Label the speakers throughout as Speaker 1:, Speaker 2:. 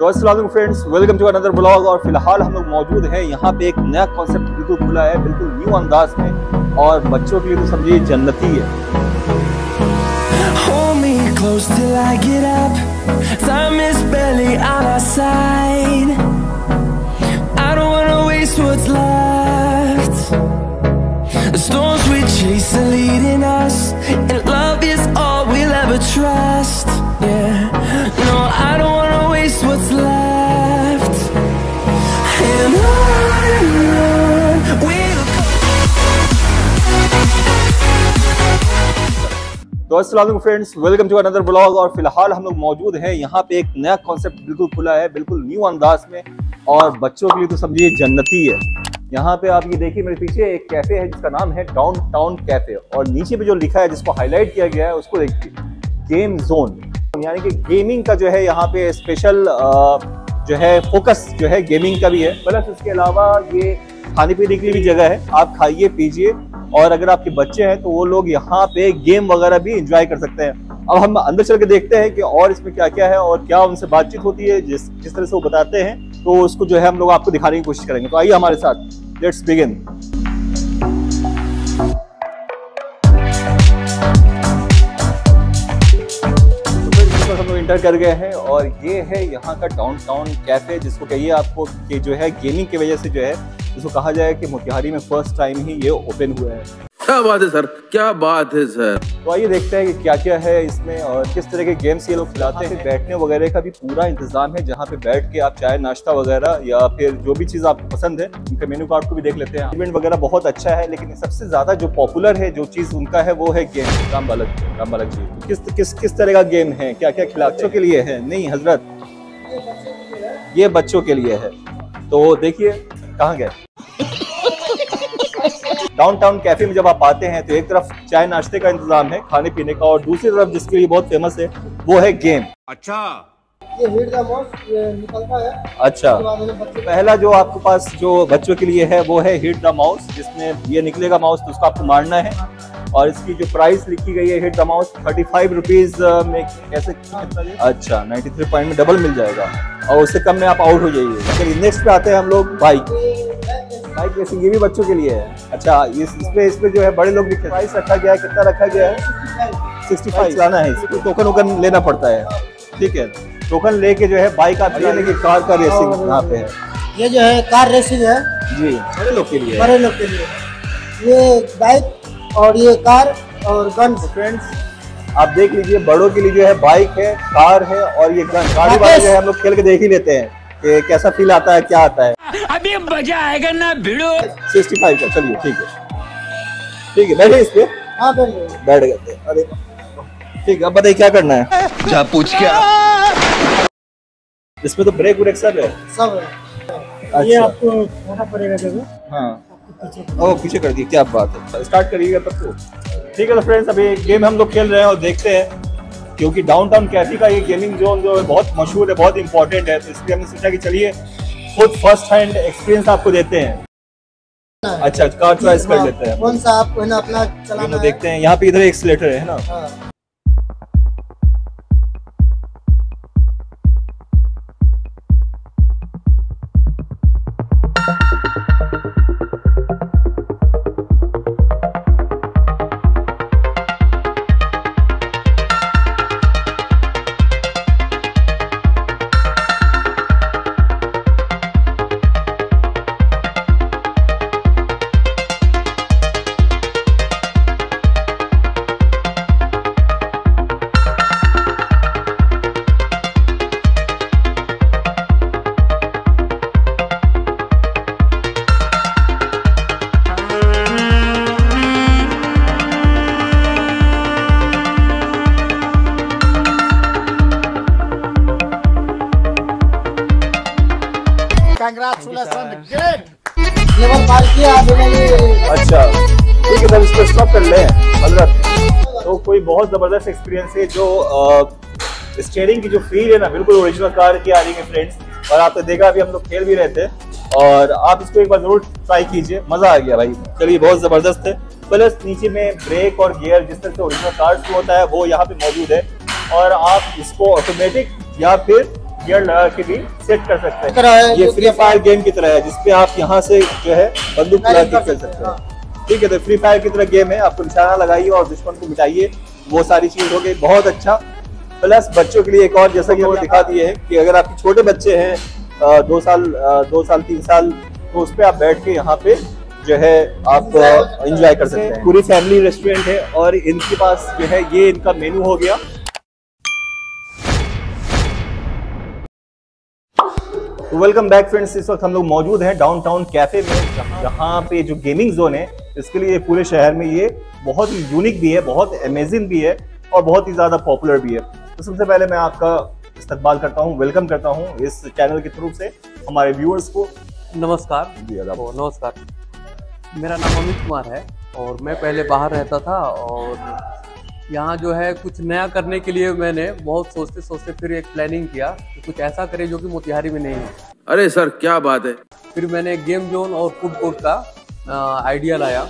Speaker 1: तो अस्सलाम friends welcome to another blog और फ़िलहाल हम लोग मौजूद हैं यहाँ पे एक नया कॉन्सेप्ट बिल्कुल खुला है बिल्कुल न्यू अंदाज में और बच्चों के लिए तो समझिए जन्नती है
Speaker 2: chase are leading us, and love is all we'll ever trust.
Speaker 1: तो अस्सलाम friends, welcome to another blog. और फ़िलहाल हम लोग मौजूद हैं, यहाँ पे एक नया कॉन्सेप्ट बिल्कुल खुला है, बिल्कुल न्यू अंदाज में। और बच्चों के लिए तो समझिए जन्नती है। यहाँ पे आप ये देखिए, मेरे पीछे एक कैफ़े है, जिसका नाम है डाउन टाउन कैफ़े और नीचे पे जो लिखा है, जिसको हाईलाइट किया गया है, उसको देखिए। गेम जोन यानी कि गेमिंग का जो है, यहाँ पे स्पेशल जो है फोकस जो है गेमिंग का भी है। प्लस उसके अलावा ये खाने पीने की भी जगह है। आप खाइए, पीजिए। और अगर आपके बच्चे हैं तो वो लोग यहाँ पे गेम वगैरह भी इंजॉय कर सकते हैं। अब हम अंदर चल के देखते हैं कि और इसमें क्या क्या है और क्या उनसे बातचीत होती है, जिस जिस तरह से वो बताते हैं तो उसको जो है हम लोग आपको दिखाने की कोशिश करेंगे। तो आइए हमारे साथ लेट्स बिगिन लोग इंटर कर गए हैं और ये है यहाँ का डाउन टाउन कैफ़े जिसको कहिए आपको कि जो है गेमिंग की वजह से जो है इसको कहा जाए कि मोतिहारी में फ़र्स्ट टाइम ही ये ओपन हुआ है।
Speaker 3: क्या बात है सर? क्या बात है सर?
Speaker 1: तो आइए देखते हैं कि क्या क्या है इसमें और किस तरह के गेम्स ये लोग खिलाते हैं। बैठने वगैरह का भी पूरा इंतज़ाम है जहाँ पे बैठ के आप चाय नाश्ता वगैरह या फिर जो भी चीज़ आपको पसंद है उनके मेन्यू कार्ड को भी देख लेते हैं। इवेंट वगैरह बहुत अच्छा है लेकिन सबसे ज़्यादा जो पॉपुलर है जो चीज़ उनका है वो है गेम राम बालक राम बालक जी। किस किस किस तरह का गेम है? क्या क्या खिला बच्चों के लिए है? नहीं हज़रत ये बच्चों के लिए है। तो देखिए कहाँ गए? डाउनटाउन कैफ़े में जब आप आते हैं तो एक तरफ़ चाय नाश्ते का इंतज़ाम है खाने पीने का और दूसरी तरफ़ जिसके लिए बहुत फ़ेमस है वो है गेम
Speaker 3: अच्छा।
Speaker 4: ये हिट द माउस ये निकलता है।
Speaker 1: अच्छा। पहला जो आपके पास जो बच्चों के लिए है वो है हिट द माउस जिसमें ये निकलेगा माउस तो उसको आपको मारना है। और इसकी जो प्राइस लिखी गई है hit the mouse thirty five rupees में कैसे अच्छा नाइन्टी थ्री पॉइंट में डबल मिल जाएगा। और उससे कम में आप आउट हो जाइए नेक्स्ट पे आते हैं हम लोग बाइक बाइक रेसिंग ये भी बच्चों के लिए है। अच्छा इस इसमें इसमें जो है बड़े लोग भी प्राइस रखा गया है कितना रखा गया है? सिक्सटी फाइव चलाना है इसको टोकन वोकन लेना पड़ता है। ठीक है टोकन लेके जो है बाइक आप ये लेके कार का रेसिंग यहाँ पे। है
Speaker 4: ये जो है कार रेसिंग है।
Speaker 1: जी। बड़े लोग के लिए।
Speaker 4: बड़े लोग के लिए। ये बाइक और ये कार और गन
Speaker 1: फ्रेंड्स आप देख लीजिए बड़ों के लिए जो है बाइक है कार है और ये गन गाड़ी वाला जो है हम लोग खेल के देख ही लेते हैं कि कैसा फील आता है क्या आता है।
Speaker 2: अभी मज़ा आएगा ना भिड़ो।
Speaker 1: 65 का चलिए ठीक है। ठीक है बैठे इस पे?
Speaker 4: हाँ बैठ गए
Speaker 1: बैठ गए थे। अरे ठीक है अब बताइए क्या करना है?
Speaker 3: जा पूछ क्या?
Speaker 1: इसमें तो ब्रेक व्रेक सब है।
Speaker 4: सब है।
Speaker 1: अच्छा।
Speaker 4: ये आपको होना पड़ेगा जगह।
Speaker 1: हाँ। ओ पीछे कर दिए क्या बात है। स्टार्ट करिएगा तब तो। ठीक है तो फ्रेंड्स अभी गेम हम लोग खेल रहे हैं और देखते हैं क्योंकि डाउनटाउन कैफ़े का ये गेमिंग जोन जो है बहुत मशहूर है बहुत इंपॉर्टेंट है तो इसलिए हमने सोचा कि चलिए खुद फ़र्स्ट हैंड एक्सपीरियंस आपको देते हैं। अच्छा कार चॉइस कर लेते हैं।
Speaker 4: कौन सा आप अपना चलाना
Speaker 1: देखते हैं। यहाँ पे इधर एक्सलेटर है ना?
Speaker 4: लेवल पार किया
Speaker 1: अच्छा। ठीक है इसको स्टॉप कर ले। हज़रत तो कोई बहुत ज़बरदस्त एक्सपीरियंस है जो स्टेयरिंग की जो फील है ना बिल्कुल ओरिजिनल कार की आ रही है फ्रेंड्स और आपने देखा अभी हम लोग खेल भी रहे थे। और आप इसको एक बार ज़रूर ट्राई कीजिए। मज़ा आ गया भाई। चलिए बहुत ज़बरदस्त है। प्लस नीचे में ब्रेक और गियर जिस तरह से ओरिजिनल कार्स में होता है वो यहाँ पे मौजूद है। और आप इसको ऑटोमेटिक या फिर गियर लगा के भी सेट कर सकते हैं। ये फ्री फायर गेम की तरह है जिसपे आप यहाँ से जो है बंदूक
Speaker 4: Direct
Speaker 1: के खेल
Speaker 4: सकते हैं,
Speaker 1: ठीक है तो फ्री फायर की तरह गेम है आपको निशाना लगाइए और दुश्मन को मिटाइए। वो सारी चीज़ हो गई बहुत अच्छा। प्लस बच्चों के लिए एक और जैसा कि हमने दिखा दिए है कि अगर आपके छोटे बच्चे हैं दो साल दो साल तीन साल तो उस पे आप बैठ के यहाँ पे जो है आप एंजॉय कर सकते हैं। पूरी फैमिली रेस्टोरेंट है और इनके पास जो है ये इनका मेनू हो गया। वेलकम बैक फ्रेंड्स इस वक्त हम लोग मौजूद हैं डाउनटाउन कैफ़े में जहाँ- पे जो गेमिंग जोन है इसके लिए पूरे शहर में ये बहुत ही यूनिक भी है बहुत अमेजिंग भी है और बहुत ही ज़्यादा पॉपुलर भी है। तो सबसे पहले मैं आपका इस्तकबाल करता हूँ वेलकम करता हूँ इस चैनल के थ्रू से हमारे व्यूअर्स को।
Speaker 5: नमस्कार।
Speaker 1: जी।
Speaker 5: नमस्कार। मेरा नाम अमित कुमार है और मैं पहले बाहर रहता था और यहाँ जो है कुछ नया करने के लिए मैंने बहुत सोचते सोचते फिर एक प्लानिंग किया कि कुछ ऐसा करे जो कि मोतिहारी में नहीं है।
Speaker 3: अरे सर क्या बात है।
Speaker 5: फिर मैंने गेम जोन और फ़ूड कोर्ट का आइडिया लाया।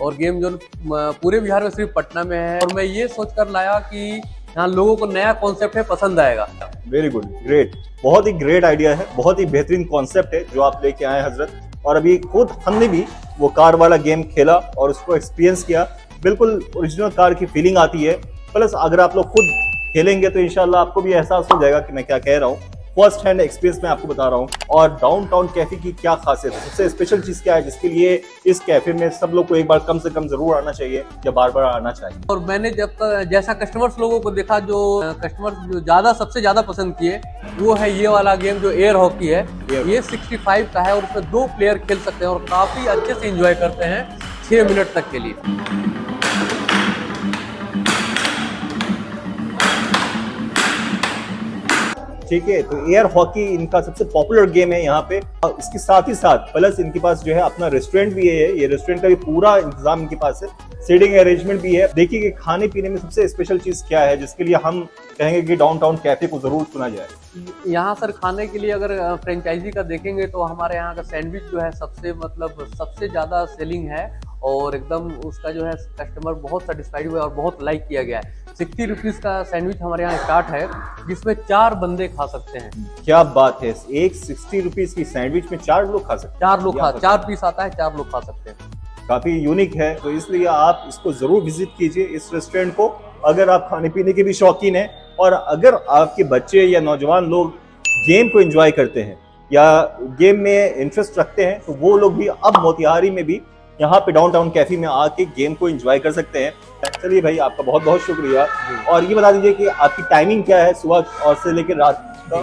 Speaker 5: और गेम जोन पूरे बिहार में सिर्फ़ पटना में है। और मैं ये सोच कर लाया कि यहाँ लोगों को नया कॉन्सेप्ट है पसंद आएगा।
Speaker 1: वेरी गुड ग्रेट बहुत ही ग्रेट आइडिया है बहुत ही बेहतरीन कॉन्सेप्ट है जो आप लेके आए हज़रत। और अभी खुद हमने भी वो कार वाला गेम खेला और उसको एक्सपीरियंस किया। बिल्कुल ओरिजिनल कार की फीलिंग आती है। प्लस अगर आप लोग खुद खेलेंगे तो इंशाल्लाह आपको भी एहसास हो जाएगा कि मैं क्या कह रहा हूँ। फ़र्स्ट हैंड एक्सपीरियंस मैं आपको बता रहा हूँ। और डाउन टाउन कैफ़े की क्या खासियत है? सबसे स्पेशल चीज़ क्या है जिसके लिए इस कैफ़े में सब लोग को एक बार कम से कम ज़रूर आना चाहिए या बार बार आना चाहिए?
Speaker 5: और मैंने जब जैसा कस्टमर्स लोगों को देखा जो कस्टमर्स जो ज़्यादा सबसे ज़्यादा पसंद किए वो है ये वाला गेम जो एयर हॉकी है। ये 65 का है और उसमें दो प्लेयर खेल सकते हैं और काफ़ी अच्छे से इंजॉय करते हैं छह मिनट तक के लिए।
Speaker 1: ठीक है? तो एयर हॉकी इनका सबसे पॉपुलर गेम है यहाँ पे। और इसके साथ ही साथ प्लस इनके पास जो है अपना रेस्टोरेंट भी है, ये रेस्टोरेंट का भी पूरा इंतज़ाम इनके पास है। सीटिंग अरेंजमेंट भी है। देखिए कि खाने पीने में सबसे स्पेशल चीज़ क्या है, जिसके लिए हम कहेंगे कि डाउनटाउन कैफ़े को ज़रूर सुना जाए।
Speaker 5: यहाँ सर खाने के लिए अगर फ्रेंचाइजी का देखेंगे तो हमारे यहाँ का सैंडविच जो है सबसे मतलब सबसे ज़्यादा सेलिंग है। और एकदम उसका जो है कस्टमर बहुत सेटिस्फाइड हुआ और बहुत लाइक किया गया है। सिक्सटी रुपीज़ का सैंडविच हमारे यहाँ स्टार्ट है जिसमें चार बंदे खा सकते हैं।
Speaker 1: क्या बात है एक सिक्सटी रुपीज़ की सैंडविच में चार लोग खा सकते हैं?
Speaker 5: चार लोग खा चार पीस आता है चार लोग खा सकते हैं।
Speaker 1: काफ़ी यूनिक है तो इसलिए आप इसको ज़रूर विज़िट कीजिए इस रेस्टोरेंट को अगर आप खाने पीने के भी शौकीन हैं और अगर आपके बच्चे या नौजवान लोग गेम को एंजॉय करते हैं या गेम में इंटरेस्ट रखते हैं तो वो लोग भी अब मोतिहारी में भी यहाँ पे डाउन टाउन कैफ़े में आके गेम को एंजॉय कर सकते हैं। चलिए भाई आपका बहुत बहुत शुक्रिया और ये बता दीजिए कि आपकी टाइमिंग क्या है सुबह और से लेकर रात का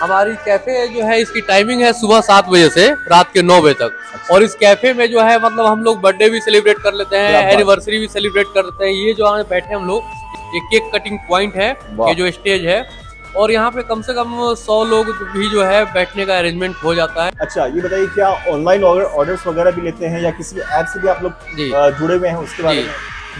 Speaker 5: हमारी कैफ़े जो है इसकी टाइमिंग है सुबह सात बजे से रात के नौ बजे तक। और इस कैफ़े में जो है मतलब हम लोग बर्थडे भी सेलिब्रेट कर लेते हैं एनिवर्सरी भी सेलिब्रेट कर लेते हैं। ये जो हमें बैठे हम लोग ये केक कटिंग पॉइंट है ये जो स्टेज है। और यहाँ पे कम से कम सौ लोग भी जो है बैठने का अरेंजमेंट हो जाता है।
Speaker 1: अच्छा ये बताइए क्या ऑनलाइन ऑर्डर्स वगैरह भी लेते हैं या किसी ऐप से भी आप लोग
Speaker 5: जी।
Speaker 1: जुड़े हुए हैं उसके बारे में?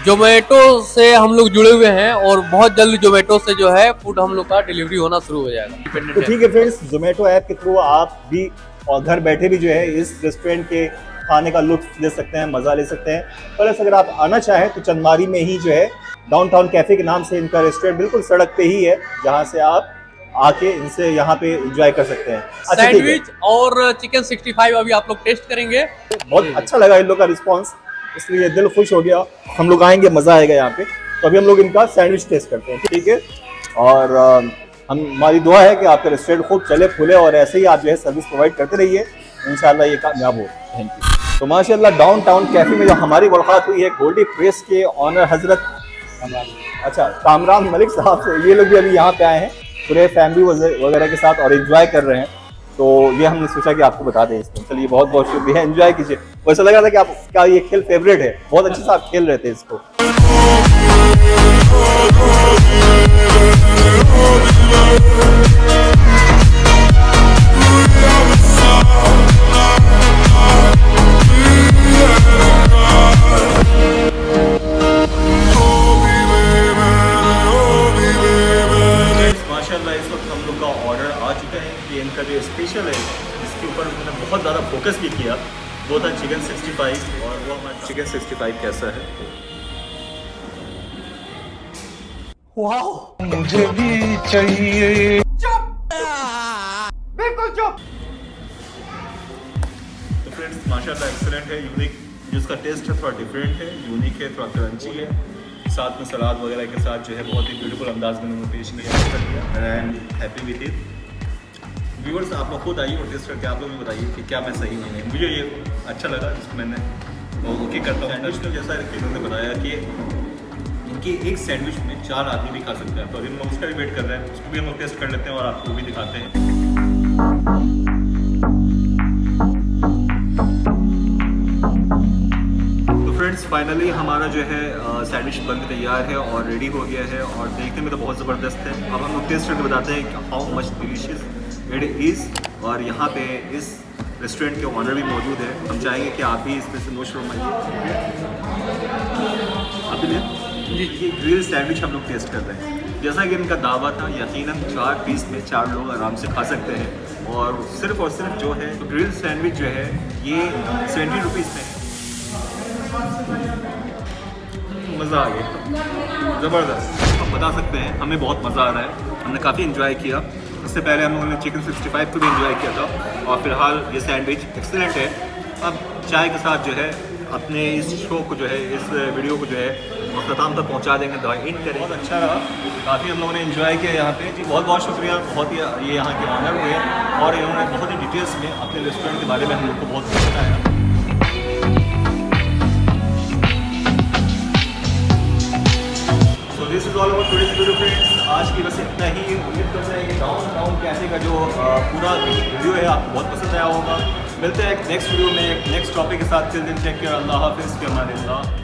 Speaker 5: जोमेटो से हम लोग जुड़े हुए हैं और बहुत जल्द जोमेटो से जो है फ़ूड हम लोग का डिलीवरी होना शुरू हो जाएगा।
Speaker 1: तो ठीक है फ्रेंड्स जोमेटो ऐप के थ्रू आप भी और घर बैठे भी जो है इस रेस्टोरेंट के खाने का लुत्फ ले सकते हैं मज़ा ले सकते हैं। प्लस अगर आप आना चाहें तो चंदमारी में ही जो है डाउनटाउन कैफ़े के नाम से इनका रेस्टोरेंट बिल्कुल सड़क पे ही है जहाँ से आप आके इनसे यहाँ पे एंजॉय कर सकते हैं। अच्छा
Speaker 5: सैंडविच और चिकन 65 अभी आप लोग टेस्ट करेंगे।
Speaker 1: बहुत अच्छा लगा इन लोग का रिस्पॉन्स इसलिए दिल खुश हो गया। हम लोग आएँगे मज़ा आएगा यहाँ पे। तो अभी हम लोग इनका सैंडविच टेस्ट करते हैं ठीक है? और हम हमारी दुआ है कि आपका रेस्टोरेंट खूब चले फूले और ऐसे ही आप जो है सर्विस प्रोवाइड करते रहिए। इंशाल्लाह ये कामयाब हो। थैंक यू तो माशाल्लाह डाउन टाउन कैफ़े में जो हमारी मुलाकात हुई है गोल्डी प्रेस के ऑनर हज़रत अच्छा कामराम मलिक साहब से ये लोग भी अभी यहाँ पे आए हैं। पूरे फैमिली वगैरह के साथ और इन्जॉय कर रहे हैं। तो ये हमने सोचा कि आपको बता दें इसमें चलिए बहुत बहुत शुक्रिया। एंजॉय कीजिए। वैसा लग रहा था कि आपका ये खेल फेवरेट है? बहुत अच्छे से आप खेल रहे थे इसको। फोकस भी किया वो था चिकन 65 और वो हमारा चिकन 65 कैसा है?
Speaker 6: वाओ मुझे भी चाहिए। चुप! बिल्कुल चुप!
Speaker 1: तो फ्रेंड्स माशाल्लाह एक्सीलेंट है यूनिक जिसका टेस्ट है थोड़ा डिफरेंट है यूनिक है थोड़ा क्रंची है। साथ में सलाद वगैरह के साथ जो है बहुत ही ब्यूटीफुल अंदाज में उन्होंने पेश किया and happy with it viewers आप लोग खुद आइए और टेस्ट करके आप लोग भी बताइए कि क्या मैं सही नहीं। मुझे ये अच्छा लगा जिसको मैंने ओके करता हूँ। में जैसा इन्होंने बताया कि इनकी एक सैंडविच में चार आदमी भी खा सकते हैं। तो अभी हम उसका भी वेट कर रहे हैं, उसको भी हम लोग टेस्ट कर लेते हैं और आपको भी दिखाते हैं। तो फ्रेंड्स फाइनली हमारा जो है सैंडविच बन के तैयार है और रेडी हो गया है और देखने में तो बहुत ज़बरदस्त है। अब हम लोग टेस्ट करके बताते हैं how much delicious it is और यहाँ पे इस रेस्टोरेंट के ऑनर भी मौजूद है। हम चाहेंगे कि आप भी इसमें से नोश फरमाइए आप भी ये ग्रिल सैंडविच हम लोग टेस्ट कर रहे हैं। जैसा कि इनका दावा था यकीनन चार पीस में चार लोग आराम से खा सकते हैं। और सिर्फ़ और सिर्फ़ जो है तो ग्रिल सैंडविच जो है ये सेवेंटी रुपीज़ में है। मज़ा आ गया। ज़बरदस्त। हम बता सकते हैं हमें बहुत मज़ा आ रहा है। हमने काफ़ी इन्जॉय किया। इससे पहले हम लोगों ने चिकन 65 को भी इन्जॉय किया था और फ़िलहाल ये सैंडविच एक्सीलेंट है। अब चाय के साथ जो है, अपने इस शो को जो है, इस वीडियो को जो है अख्ताम तक पहुँचा देंगे दवा इन करें। बहुत अच्छा रहा। काफ़ी हम लोगों ने इन्जॉय किया यहाँ पे। जी, बहुत बहुत शुक्रिया। बहुत ही, ये यहाँ के ऑनर हुए और इन्होंने बहुत ही डिटेल्स में अपने रेस्टोरेंट के बारे में हम लोग को बहुत बताया। टुडेज वीडियो फ्रेंड्स आज की बस इतना ही। उम्मीद करते हैं कि डाउन टाउन कैफ़े का जो पूरा वीडियो है, आपको बहुत पसंद आया होगा। मिलते हैं नेक्स्ट वीडियो में नेक्स्ट टॉपिक के साथ। चिल दिन चेक केयर अल्लाह हाफिज़। के हमारे अल्लाह।